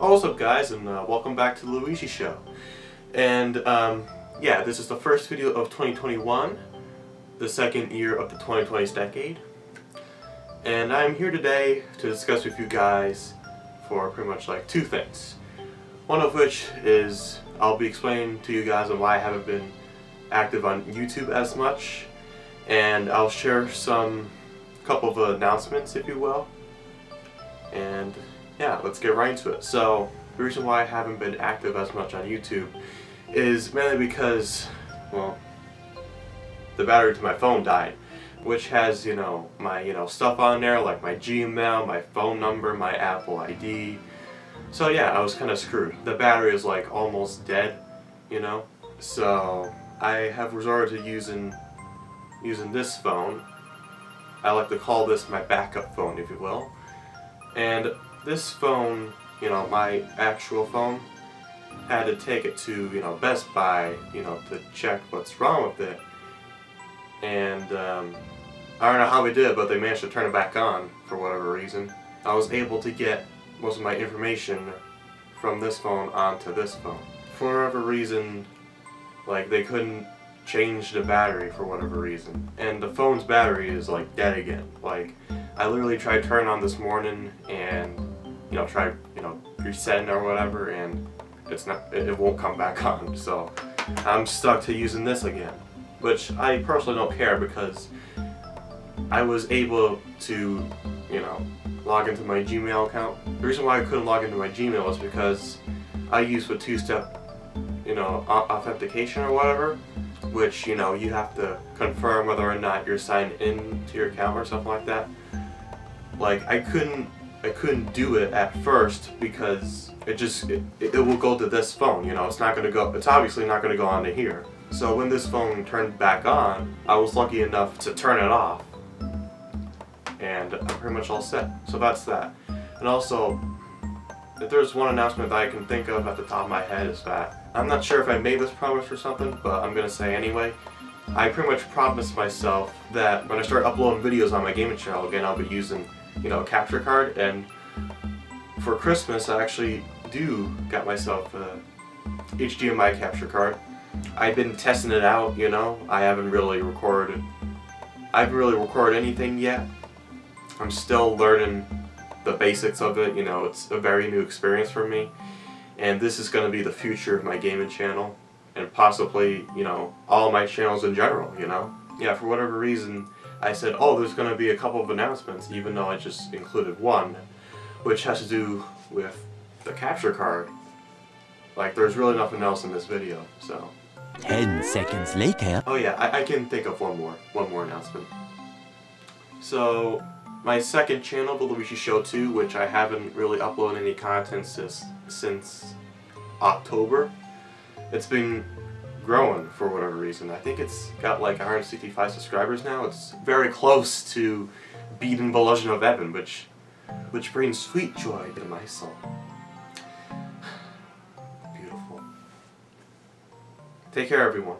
Oh, what's up guys and uh, welcome back to the Luigi Show. And um, yeah, this is the first video of 2021, the second year of the 2020s decade. And I'm here today to discuss with you guys for pretty much like two things. One of which is I'll be explaining to you guys on why I haven't been active on YouTube as much. And I'll share some couple of announcements if you will. And yeah, let's get right into it. So, the reason why I haven't been active as much on YouTube is mainly because, well, the battery to my phone died, which has, you know, my, you know, stuff on there, like my Gmail, my phone number, my Apple ID. So yeah, I was kind of screwed. The battery is like almost dead, you know? So, I have resorted to using, using this phone. I like to call this my backup phone, if you will. And this phone, you know, my actual phone, had to take it to, you know, Best Buy, you know, to check what's wrong with it. And um, I don't know how they did it, but they managed to turn it back on for whatever reason. I was able to get most of my information from this phone onto this phone. For whatever reason, like they couldn't change the battery for whatever reason. And the phone's battery is like dead again. Like I literally tried turning on this morning and you know try you know resetting or whatever and it's not it, it won't come back on. So I'm stuck to using this again. Which I personally don't care because I was able to, you know, log into my Gmail account. The reason why I couldn't log into my Gmail is because I use a two-step, you know, authentication or whatever, which, you know, you have to confirm whether or not you're signed in to your account or something like that. Like, I couldn't, I couldn't do it at first because it just, it, it will go to this phone, you know, it's not going to go, it's obviously not going to go onto here. So when this phone turned back on, I was lucky enough to turn it off. And I'm pretty much all set. So that's that. And also, if there's one announcement that I can think of at the top of my head is that I'm not sure if I made this promise or something, but I'm gonna say anyway. I pretty much promised myself that when I start uploading videos on my gaming channel again, I'll be using, you know, capture card. And for Christmas, I actually do got myself a HDMI capture card. I've been testing it out, you know. I haven't really recorded. I haven't really recorded anything yet. I'm still learning the basics of it. You know, it's a very new experience for me. And this is going to be the future of my gaming channel. And possibly, you know, all my channels in general, you know. Yeah, for whatever reason, I said, oh, there's going to be a couple of announcements, even though I just included one, which has to do with the capture card. Like, there's really nothing else in this video, so. Ten seconds later. Oh yeah, I, I can think of one more, one more announcement. So, my second channel, The Luigi Show 2, which I haven't really uploaded any content since, since October, it's been growing for whatever reason. I think it's got like 165 subscribers now. It's very close to beating Legend of Evan, which, which brings sweet joy to my soul. Beautiful. Take care, everyone.